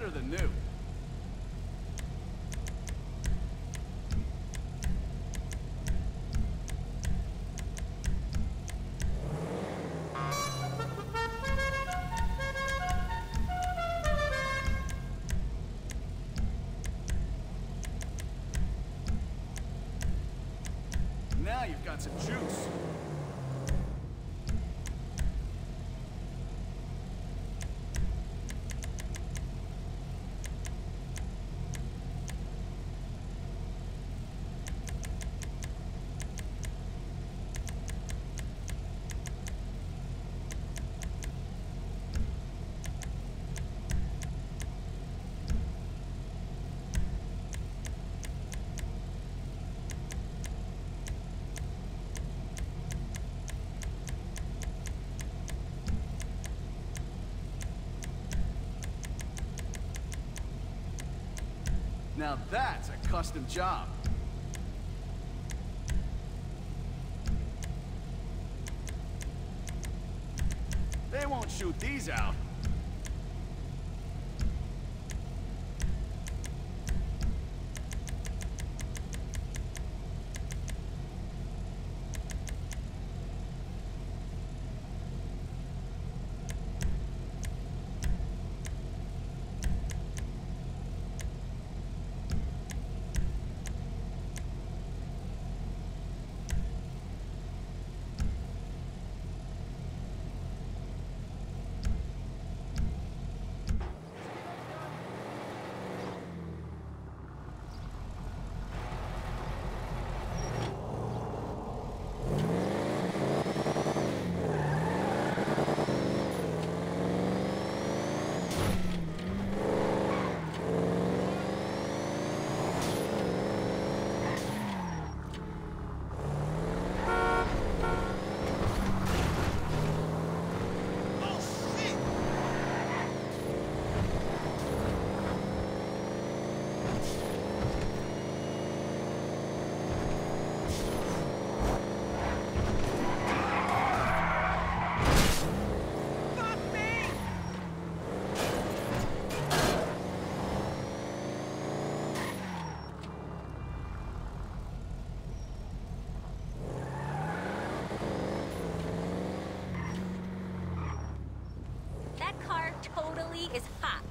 better than new. Now you've got some juice. Now that's a custom job. They won't shoot these out. Is hot.